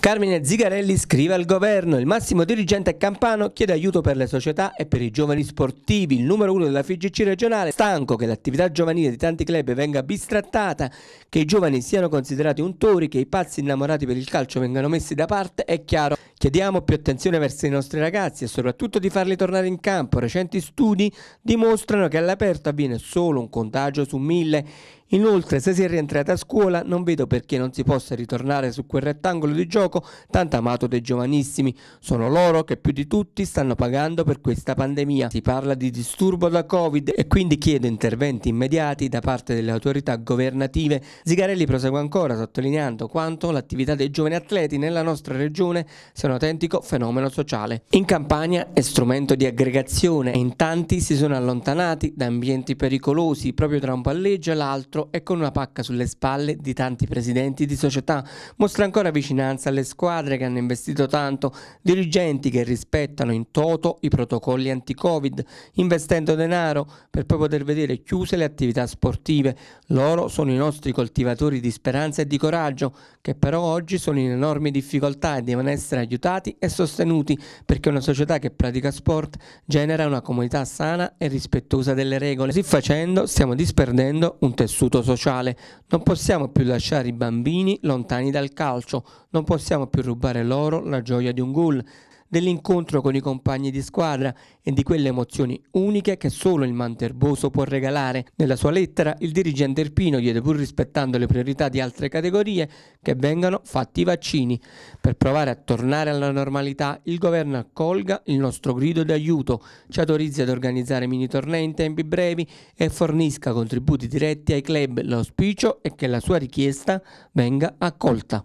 Carmine Zigarelli scrive al governo, il massimo dirigente campano chiede aiuto per le società e per i giovani sportivi, il numero uno della FIGC regionale, stanco che l'attività giovanile di tanti club venga bistrattata, che i giovani siano considerati untori, che i pazzi innamorati per il calcio vengano messi da parte, è chiaro. Chiediamo più attenzione verso i nostri ragazzi e soprattutto di farli tornare in campo. Recenti studi dimostrano che all'aperto avviene solo un contagio su mille Inoltre, se si è rientrati a scuola, non vedo perché non si possa ritornare su quel rettangolo di gioco tanto amato dai giovanissimi. Sono loro che più di tutti stanno pagando per questa pandemia. Si parla di disturbo da Covid e quindi chiedo interventi immediati da parte delle autorità governative. Zigarelli prosegue ancora sottolineando quanto l'attività dei giovani atleti nella nostra regione sia un autentico fenomeno sociale. In Campania è strumento di aggregazione e in tanti si sono allontanati da ambienti pericolosi proprio tra un palleggio e l'altro e con una pacca sulle spalle di tanti presidenti di società. Mostra ancora vicinanza alle squadre che hanno investito tanto, dirigenti che rispettano in toto i protocolli anti-Covid, investendo denaro per poi poter vedere chiuse le attività sportive. Loro sono i nostri coltivatori di speranza e di coraggio, che però oggi sono in enormi difficoltà e devono essere aiutati e sostenuti perché una società che pratica sport genera una comunità sana e rispettosa delle regole. Così facendo stiamo disperdendo un tessuto sociale. Non possiamo più lasciare i bambini lontani dal calcio, non possiamo più rubare loro la gioia di un gol dell'incontro con i compagni di squadra e di quelle emozioni uniche che solo il Manterboso può regalare. Nella sua lettera il dirigente Irpino chiede pur rispettando le priorità di altre categorie che vengano fatti i vaccini. Per provare a tornare alla normalità il governo accolga il nostro grido d'aiuto, ci autorizzi ad organizzare mini tornei in tempi brevi e fornisca contributi diretti ai club. L'auspicio è che la sua richiesta venga accolta.